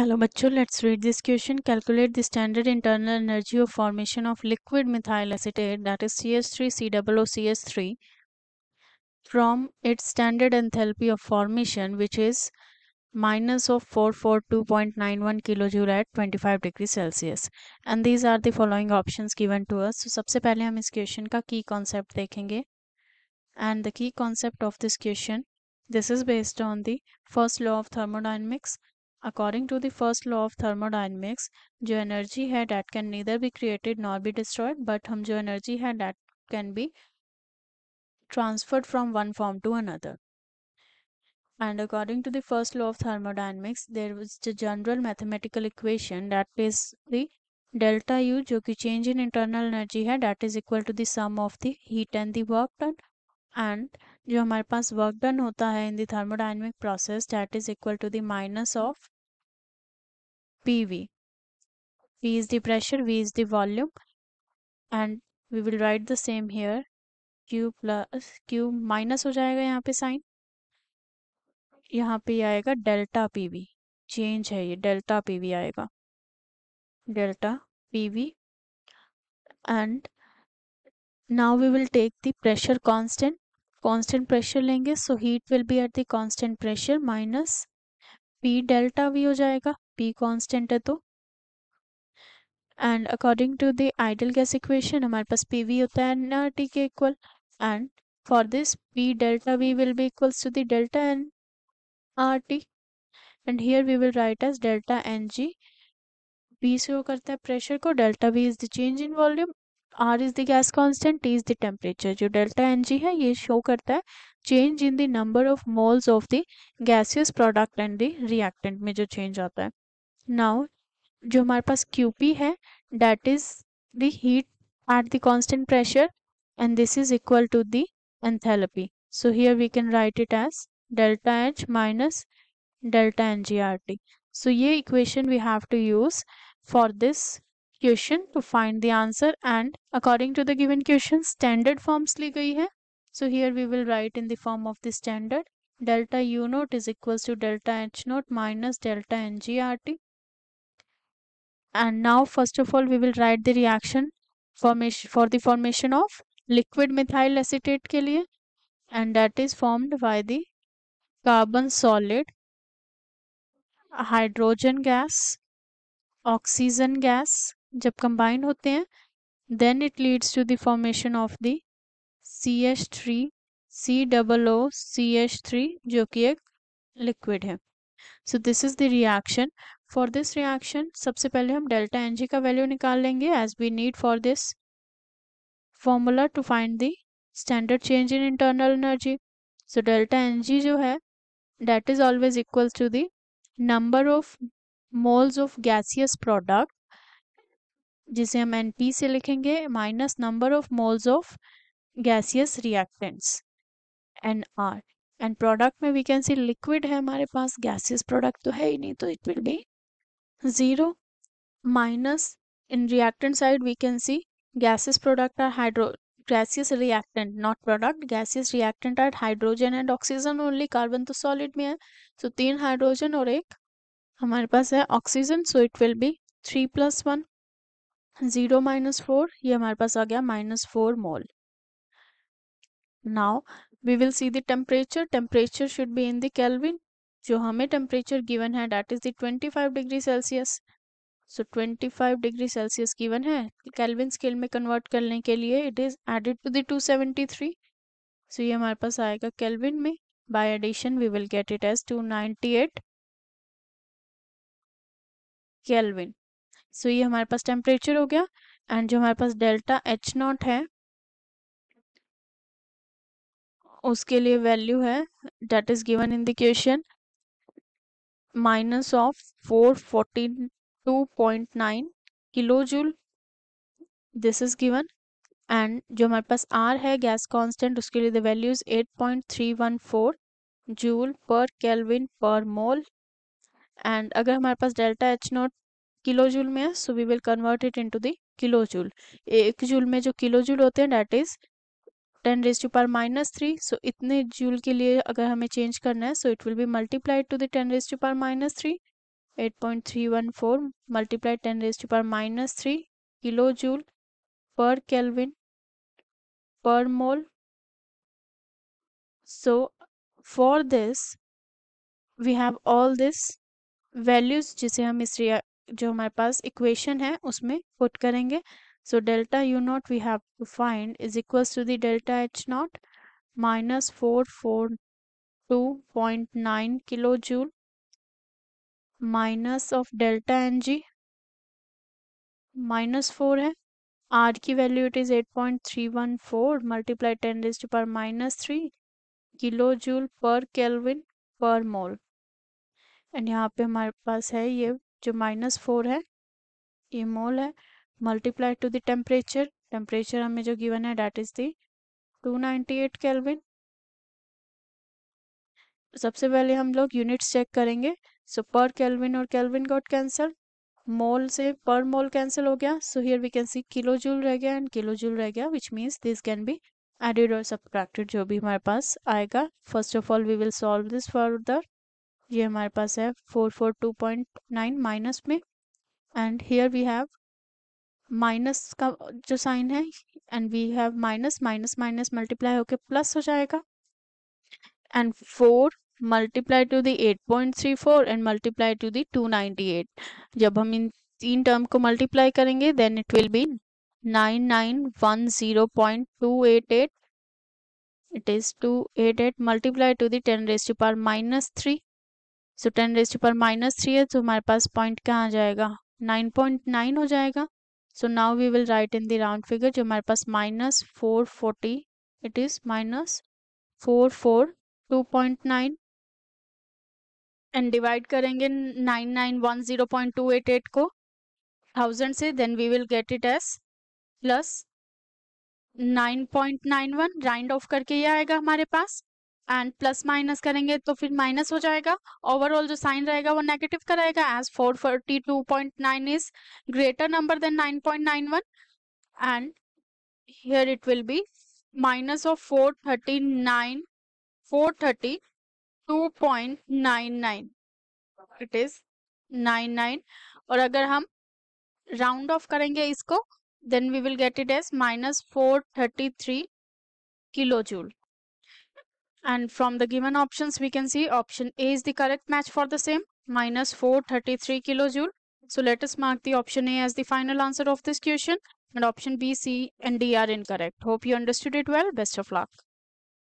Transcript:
Hello bachcho, let's read this question. Calculate the standard internal energy of formation of liquid methyl acetate that is CH3COOCH3 from its standard enthalpy of formation which is minus of 442.91 kilojoule at 25 degree Celsius and these are the following options given to us. So सबसे पहले हम इस question का की concept देखेंगे and the key concept of this question this is based on the first law of thermodynamics According to the first law of thermodynamics जो energy है that can neither be created nor be destroyed but हम जो energy है that can be transferred from one form to another. And according to the first law of thermodynamics, there was the general mathematical equation that is the delta U जो कि change in internal energy है that is equal to the sum of the heat and the work done and जो हमारे पास work done होता है in the thermodynamic process that is equal to the minus of P V P is the pressure, V is the volume and we will write the same here. Q plus Q minus हो जाएगा यहाँ पे sign. यहाँ पे आएगा delta P we change है ये delta P V आएगा। Delta P V and now we will take the pressure constant constant pressure लेंगे so heat will be at the constant pressure minus P delta V हो जाएगा P constant है तो। And according to the ideal gas equation हमारे पास P V होता है N R T के equal and for this P delta V will be equals to the delta N R T and here we will write as delta N G B show करता है pressure को delta V is the change in volume R is the gas constant T is the temperature जो delta N G है, ये show करता है change in the number of moles of the gaseous product and the reactant में जो change आता है। Now जो हमारे पास क्यूपी है that is the heat at the constant pressure and this is equal to the enthalpy so here we can write it as delta H minus delta N G R T so ये equation we have to use for this question to find the answer and according to the given question standard forms ली गई है so here we will write in the form of the standard delta u naught is equals to delta h naught minus delta ngrt and now first of all we will write the reaction formation for the formation of liquid methyl acetate के लिए and that is formed by the carbon solid hydrogen gas oxygen gas जब combine होते हैं, then it leads to of formation of the CH3 C double O C H three जो कि एक liquid है। So this is the reaction for this reaction सबसे पहले हम डेल्टा एन जी का वैल्यू निकाल लेंगे as we need for this formula to find the standard change in internal energy so delta N G जो है that is always equal to the number of moles of gaseous product जिसे हम N P से लिखेंगे minus number of moles of gaseous reactants N R and product में we can see liquid है हमारे पास gaseous product तो है ही नहीं तो it will be zero minus in reactant side we can see gaseous product are hydro, gaseous reactant, not product, gaseous reactant are hydrogen and oxygen only, carbon तो solid में है so तीन hydrogen और एक हमारे पास है oxygen so it will be three plus one zero minus four, ये हमारे पास आ गया minus four mole. Now we will see देशर temperature should be in kelvin जो हमें टेम्परेचर गिवन है that is twenty five degree Celsius so twenty five degree Celsius given है कैलविन स्केल में कन्वर्ट करने के लिए it is added to two seventy three so ये हमारे पास आएगा कैलविन में. By addition we will get it as two ninety eight kelvin so ये हमारे पास टेम्परेचर हो गया एंड जो हमारे पास डेल्टा एच नॉट है, उसके लिए वैल्यू है that is given in the question minus of four forty two point nine kilo joule this is given and जो हमारे पास आर है गैस कांस्टेंट उसके लिए the value is eight point three one four joule per kelvin per mole and अगर हमारे पास delta H not kilo joule में है so we will convert it into the kilo joule. एक joule में जो kilo joule होते हैं that is ten raise to power minus three so इतने जूल के लिए अगर हमें चेंज करना है so it will be multiplied to the ten raise to power minus three 8.314 multiply 10 raised to power minus 3 kilojoule per kelvin per mole. So for this, we have all this values जिसे हम इस जो हमारे पास equation है, उसमें put करेंगे। So delta U not we have to find is equals to the delta H not minus four four two point nine kilo joule minus of delta N G minus four है। R की value it is eight point three one four multiply ten raise to power minus three kilo joule per kelvin per mole and यहाँ पे हमारे पास है ये जो minus four है, ये मोल है multiply to the temperature temperature हमें जो गिवन है डेट इज़ दी 298 केल्विन सबसे पहले हम लोग यूनिट्स चेक करेंगे सो पर केल्विन और केल्विन गॉट कैंसल मोल से पर मोल कैंसिल हो गया so here we can see kilo joule रह गया एंड किलो जूल रह गया which means this can be added और सब्ट्रैक्टेड जो भी हमारे पास आएगा. First of all we will solve this further ये हमारे पास है four four two point nine minus में। And here we have minus का जो साइन है, and we have minus minus minus multiply होके प्लस हो जाएगा। And four multiply to the eight point three four and multiply to the two ninety eight. जब हम इन तीन टर्म को मल्टीप्लाई करेंगे then it will be nine nine one zero point two eight eight. It is 288 multiply to the 10 raised to power minus 3 so ten raise power minus three है तो हमारे पास point कहाँ आ जाएगा? नाइन पॉइंट नाइन हो जाएगा। So now we will write in the round figure जो हमारे पास minus four forty it is minus four four two point nine and divide करेंगे nine nine one zero point two eight eight को thousand से then we will get it as plus nine point nine one round off करके ये आएगा हमारे पास। And plus minus करेंगे तो फिर माइनस हो जाएगा। ओवरऑल जो साइन रहेगा वो नेगेटिव का रहेगा। As four forty two point nine is greater number than nine point nine one and nine four thirty two point nine nine it is nine nine और अगर हम राउंड ऑफ़ करेंगे इसको then we will get it as minus four thirty three kilo joule And from the given options, we can see option A is the correct match for the same, minus 433 kilojoule. So let us mark the option A as the final answer of this question and option B, C and D are incorrect. Hope you understood it well. Best of luck.